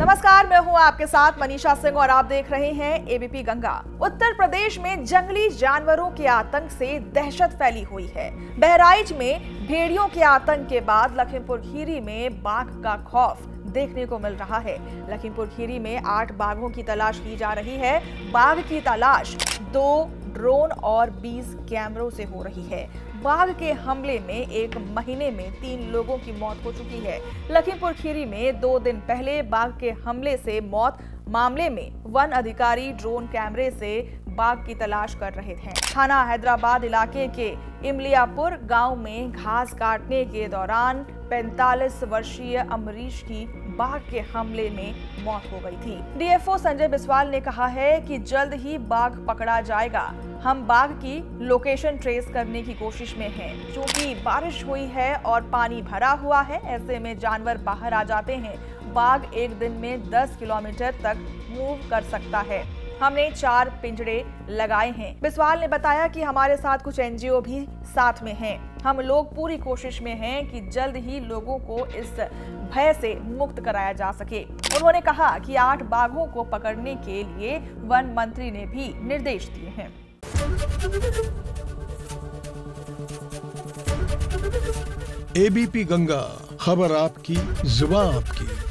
नमस्कार, मैं हूँ आपके साथ मनीषा सिंह और आप देख रहे हैं एबीपी गंगा। उत्तर प्रदेश में जंगली जानवरों के आतंक से दहशत फैली हुई है। बहराइच में भेड़ियों के आतंक के बाद लखीमपुर खीरी में बाघ का खौफ देखने को मिल रहा है। लखीमपुर खीरी में आठ बाघों की तलाश की जा रही है। बाघ की तलाश दो ड्रोन और 20 कैमरों से हो रही है। बाघ के हमले में एक महीने में तीन लोगों की मौत हो चुकी है। लखीमपुर खीरी में दो दिन पहले बाघ के हमले से मौत। मामले में वन अधिकारी ड्रोन कैमरे से बाघ की तलाश कर रहे थे। थाना हैदराबाद इलाके के इमलियापुर गाँव में घास काटने के दौरान 45 वर्षीय अमरीश की बाघ के हमले में मौत हो गई थी। डीएफओ संजय बिस्वाल ने कहा है कि जल्द ही बाघ पकड़ा जाएगा। हम बाघ की लोकेशन ट्रेस करने की कोशिश में हैं। क्योंकि बारिश हुई है और पानी भरा हुआ है, ऐसे में जानवर बाहर आ जाते हैं। बाघ एक दिन में 10 किलोमीटर तक मूव कर सकता है। हमने चार पिंजड़े लगाए हैं। बिस्वाल ने बताया कि हमारे साथ कुछ एनजीओ भी साथ में हैं। हम लोग पूरी कोशिश में हैं कि जल्द ही लोगों को इस भय से मुक्त कराया जा सके। उन्होंने कहा कि आठ बाघों को पकड़ने के लिए वन मंत्री ने भी निर्देश दिए हैं। एबीपी गंगा, खबर आपकी, जुबा आपकी।